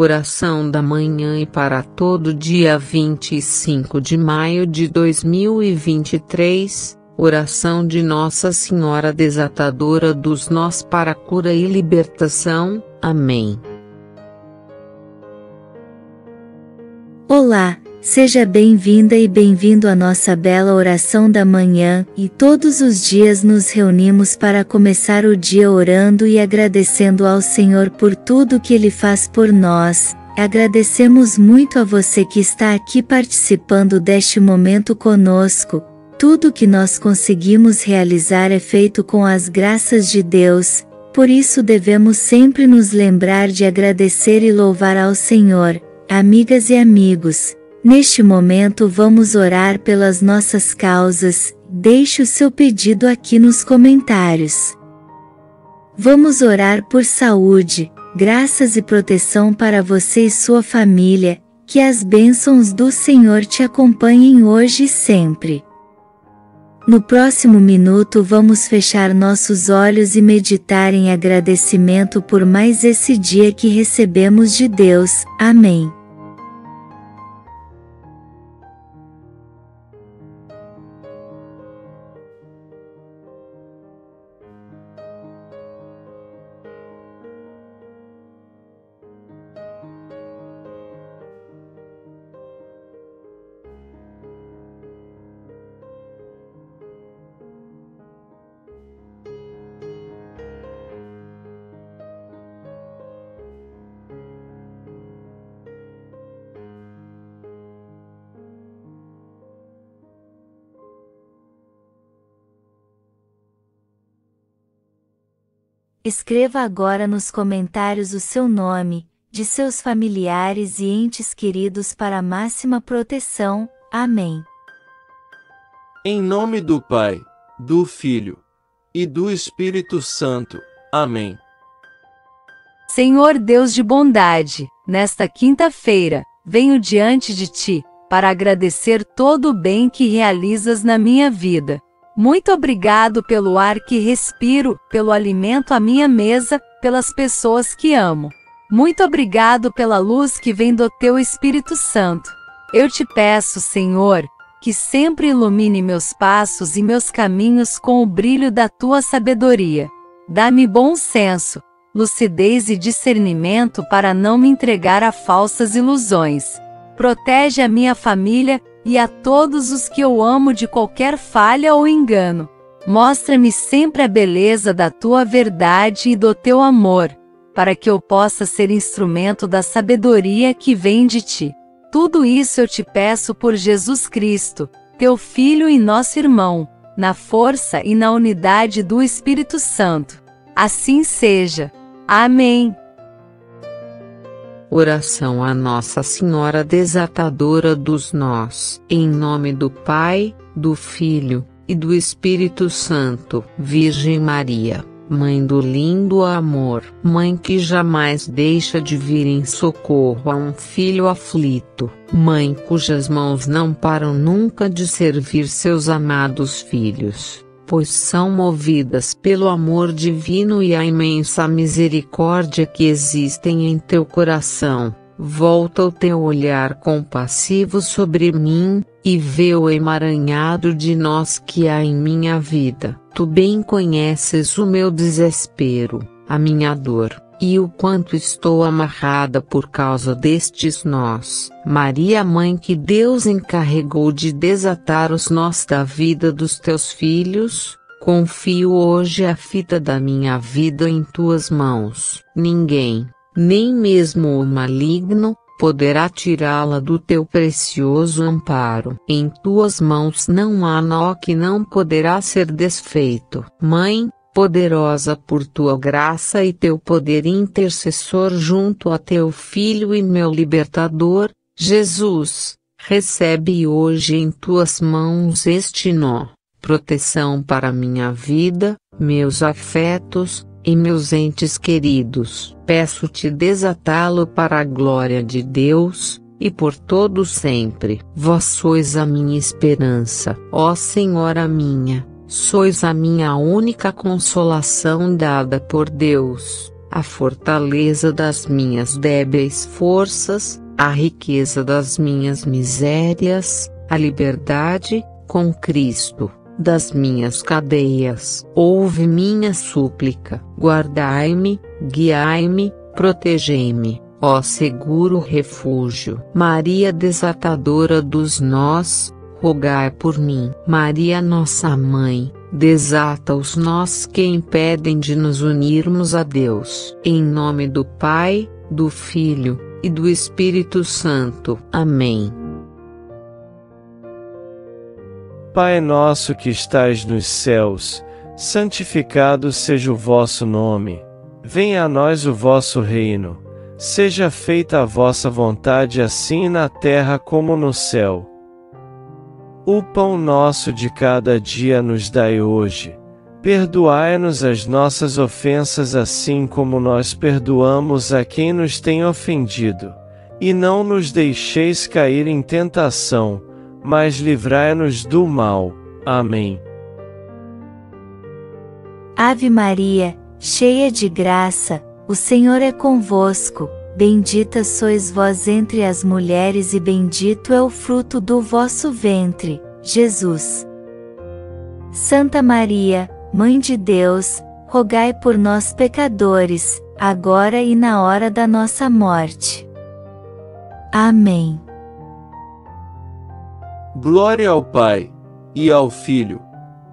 Oração da manhã e para todo dia 25 de maio de 2023, oração de Nossa Senhora Desatadora dos Nós para cura e libertação. Amém. Olá, Seja bem-vinda e bem-vindo à nossa bela oração da manhã, e todos os dias nos reunimos para começar o dia orando e agradecendo ao Senhor por tudo que Ele faz por nós. Agradecemos muito a você que está aqui participando deste momento conosco. Tudo que nós conseguimos realizar é feito com as graças de Deus, por isso devemos sempre nos lembrar de agradecer e louvar ao Senhor. Amigas e amigos, Neste momento vamos orar pelas nossas causas, deixe o seu pedido aqui nos comentários. Vamos orar por saúde, graças e proteção para você e sua família, que as bênçãos do Senhor te acompanhem hoje e sempre. No próximo minuto vamos fechar nossos olhos e meditar em agradecimento por mais esse dia que recebemos de Deus. Amém. Escreva agora nos comentários o seu nome, de seus familiares e entes queridos para máxima proteção. Amém. Em nome do Pai, do Filho e do Espírito Santo. Amém. Senhor Deus de bondade, nesta quinta-feira, venho diante de ti, para agradecer todo o bem que realizas na minha vida muito obrigado pelo ar que respiro, pelo alimento à minha mesa, pelas pessoas que amo. Muito obrigado pela luz que vem do teu Espírito Santo. Eu te peço, Senhor, que sempre ilumine meus passos e meus caminhos com o brilho da tua sabedoria. Dá-me bom senso, lucidez e discernimento para não me entregar a falsas ilusões. Protege a minha família e a todos os que eu amo de qualquer falha ou engano. Mostra-me sempre a beleza da tua verdade e do teu amor, para que eu possa ser instrumento da sabedoria que vem de ti. Tudo isso eu te peço por Jesus Cristo, teu Filho e nosso irmão, na força e na unidade do Espírito Santo. Assim seja. Amém. Oração a Nossa Senhora Desatadora dos Nós. Em nome do Pai, do Filho e do Espírito Santo. Virgem Maria, Mãe do lindo amor, Mãe que jamais deixa de vir em socorro a um filho aflito, Mãe cujas mãos não param nunca de servir seus amados filhos pois são movidas pelo amor divino e a imensa misericórdia que existem em teu coração. Volta o teu olhar compassivo sobre mim, e vê o emaranhado de nós que há em minha vida. Tu bem conheces o meu desespero, a minha dor e o quanto estou amarrada por causa destes nós. Maria Mãe que Deus encarregou de desatar os nós da vida dos teus filhos, confio hoje a fita da minha vida em tuas mãos. Ninguém, nem mesmo o maligno, poderá tirá-la do teu precioso amparo. Em tuas mãos não há nó que não poderá ser desfeito. Mãe, poderosa por tua graça e teu poder intercessor junto a teu Filho e meu libertador, Jesus, recebe hoje em tuas mãos este nó, proteção para minha vida, meus afetos, e meus entes queridos. Peço-te desatá-lo para a glória de Deus, e por todo sempre. Vós sois a minha esperança, ó Senhora minha Sois a minha única consolação dada por Deus. a fortaleza das minhas débeis forças, a riqueza das minhas misérias, a liberdade, com Cristo, das minhas cadeias. Ouve minha súplica, guardai-me, guiai-me, protegei-me, ó seguro refúgio. Maria desatadora dos nós, rogai por mim. Maria nossa mãe, desata os nós que impedem de nos unirmos a Deus. Em nome do Pai, do Filho e do Espírito Santo. Amém. Pai nosso que estais nos céus, santificado seja o vosso nome. Venha a nós o vosso reino. Seja feita a vossa vontade assim na terra como no céu. O pão nosso de cada dia nos dai hoje. Perdoai-nos as nossas ofensas assim como nós perdoamos a quem nos tem ofendido. E não nos deixeis cair em tentação, mas livrai-nos do mal. Amém. Ave Maria, cheia de graça, o Senhor é convosco. Bendita sois vós entre as mulheres, e bendito é o fruto do vosso ventre, Jesus. Santa Maria, Mãe de Deus, rogai por nós pecadores, agora e na hora da nossa morte. Amém. Glória ao Pai, e ao Filho,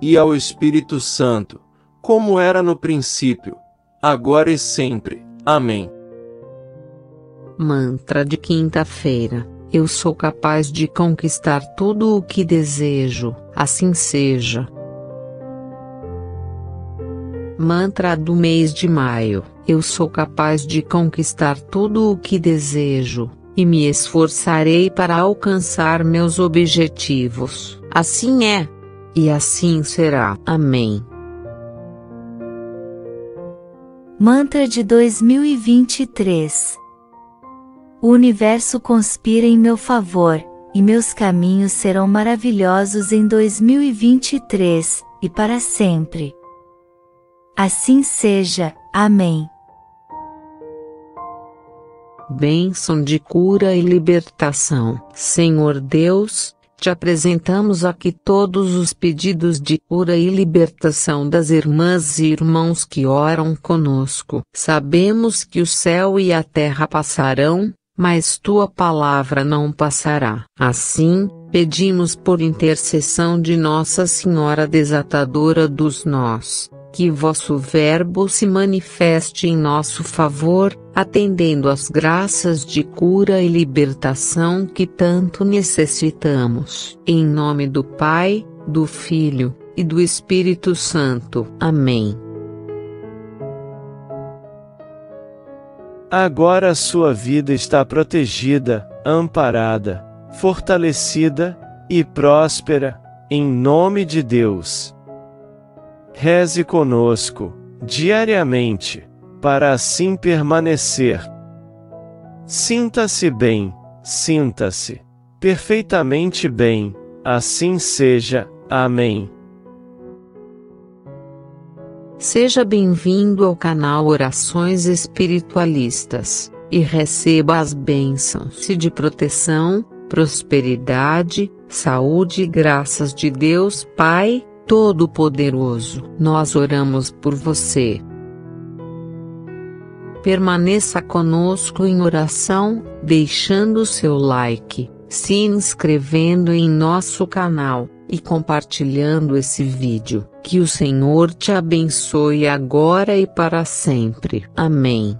e ao Espírito Santo, como era no princípio, agora e sempre. Amém. Mantra de quinta-feira. Eu sou capaz de conquistar tudo o que desejo, assim seja. Mantra do mês de maio. Eu sou capaz de conquistar tudo o que desejo, e me esforçarei para alcançar meus objetivos. Assim é. E assim será. Amém. Mantra de 2023 o universo conspira em meu favor, e meus caminhos serão maravilhosos em 2023 e para sempre. Assim seja. Amém. Bênção de cura e libertação. Senhor Deus, te apresentamos aqui todos os pedidos de cura e libertação das irmãs e irmãos que oram conosco. Sabemos que o céu e a terra passarão, mas tua palavra não passará. Assim, pedimos por intercessão de Nossa Senhora Desatadora dos Nós, que vosso Verbo se manifeste em nosso favor, atendendo às graças de cura e libertação que tanto necessitamos. Em nome do Pai, do Filho e do Espírito Santo. Amém. Agora a sua vida está protegida, amparada, fortalecida e próspera, em nome de Deus. Reze conosco, diariamente, para assim permanecer. Sinta-se bem, sinta-se perfeitamente bem, assim seja. Amém. Seja bem-vindo ao canal Orações Espiritualistas e receba as bênçãos de proteção, prosperidade, saúde e graças de Deus Pai Todo-Poderoso. Nós oramos por você. Permaneça conosco em oração, deixando seu like, se inscrevendo em nosso canal e compartilhando esse vídeo. Que o Senhor te abençoe agora e para sempre. Amém.